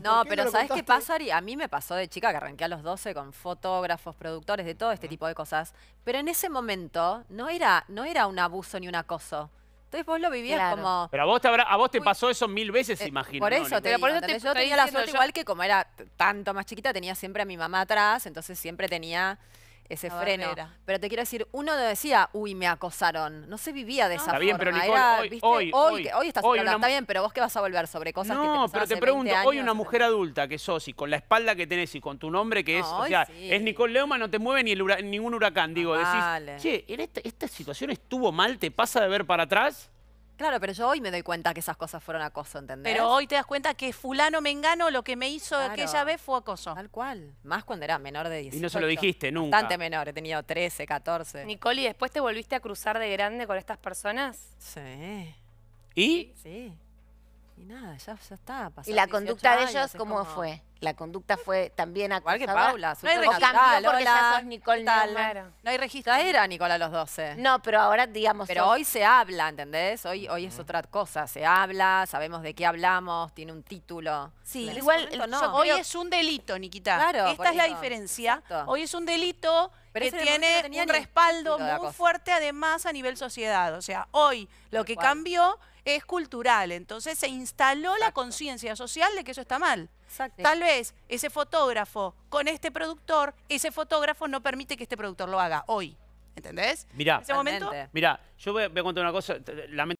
No, ¿Por qué pero lo ¿sabes qué pasa, Ari? A mí me pasó de chica que arranqué a los 12 con fotógrafos, productores, de todo este tipo de cosas. Pero en ese momento no era, no era un abuso ni un acoso. Entonces vos lo vivías Claro. como... Pero a vos te, habrá- a vos te pasó eso mil veces, Eh, imagino. Por ¿no, eso te por eso. Yo tenía la suerte yo- igual que como era tanto más chiquita, tenía siempre a mi mamá atrás, entonces siempre tenía ese La freno. barrera. Pero te quiero decir, uno no decía, uy, me acosaron. No se vivía de esa Está bien, pero forma. Nicole, Era, hoy- ¿viste? hoy- hoy- que- hoy estás hoy hablando, una está bien, pero vos qué vas a volver sobre cosas que te No, pero te hace pregunto, 20 hoy una mujer adulta que sos y con la espalda que tenés y con tu nombre que es, No, o sea, sí. es Nicole Leoma, no te mueve ni el hura- ningún huracán. Digo, vale. decís, che, ¿en esta, esta situación estuvo mal? ¿Te pasa de ver para atrás? Claro, pero yo hoy me doy cuenta que esas cosas fueron acoso, ¿entendés? Pero hoy te das cuenta que fulano mengano lo que me hizo Claro. aquella vez fue acoso. Tal cual. Más cuando era menor de 18. Y no se lo dijiste nunca. Bastante menor, he tenido 13, 14. Nicole, ¿y después te volviste a cruzar de grande con estas personas? Sí, ¿Y? sí. Y nada, ya, ya está. ¿Y la 18 conducta de ellos cómo como- fue? ¿La conducta fue también Igual que? Paula, No hay cambió porque ya sos Nicole. No hay registro. Ya era Nicola a los 12. No, pero ahora digamos... Pero sos- hoy se habla, ¿entendés? Hoy, hoy es otra cosa. Se habla, sabemos de qué hablamos, tiene un título. Sí, En igual momento no. yo Hoy creo- es un delito, Nikita. Claro, Esta es la diferencia. Exacto. Hoy es un delito Pero que no tiene tenía un respaldo muy fuerte además a nivel sociedad. O sea, hoy lo que cual. cambió es cultural. Entonces se instaló la conciencia social de que eso está mal. Exacto. Tal vez ese fotógrafo con este productor, ese fotógrafo no permite que este productor lo haga hoy. ¿Entendés? Mirá, En ese momento Totalmente. mirá, yo voy a, voy a contar una cosa. Lamento